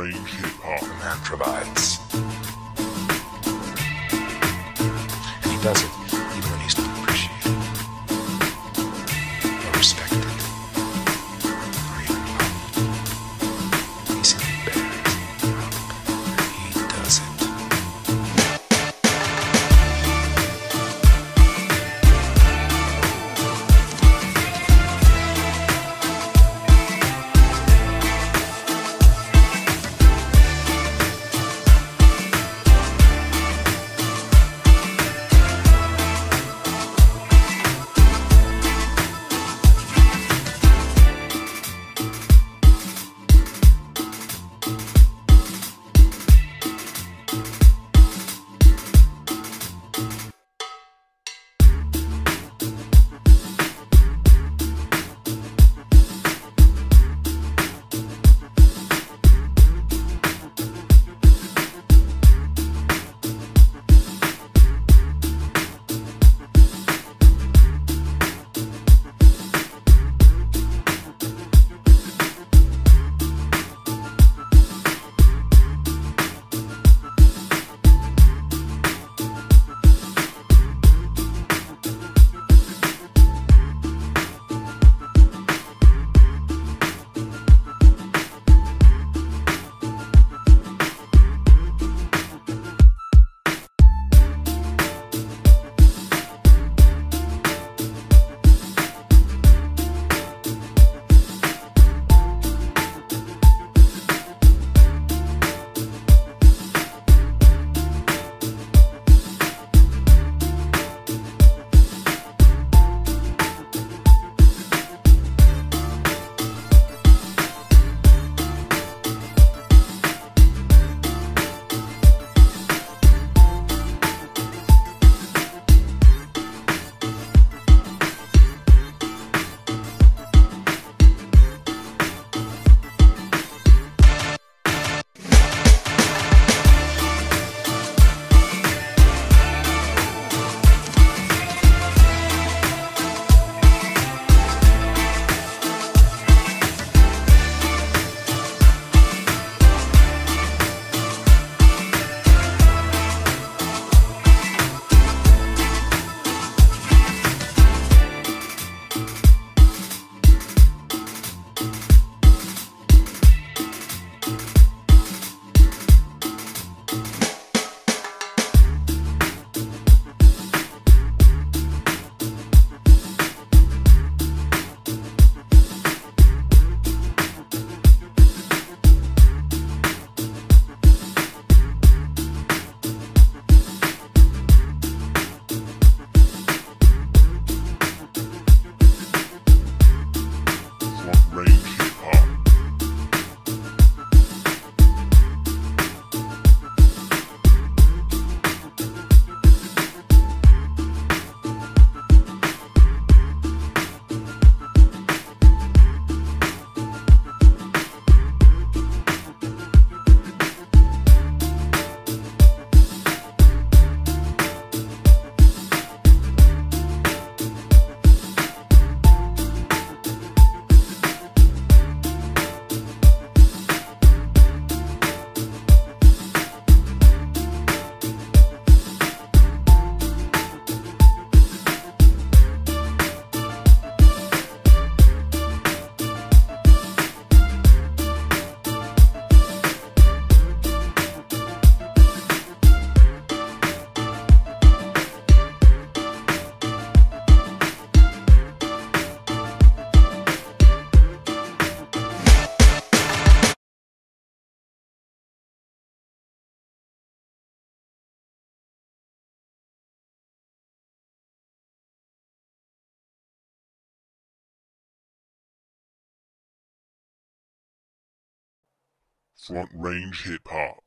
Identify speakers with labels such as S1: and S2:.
S1: range hip hop and acrobats. And he does it even when he's not appreciated or respected.
S2: Front range hip hop.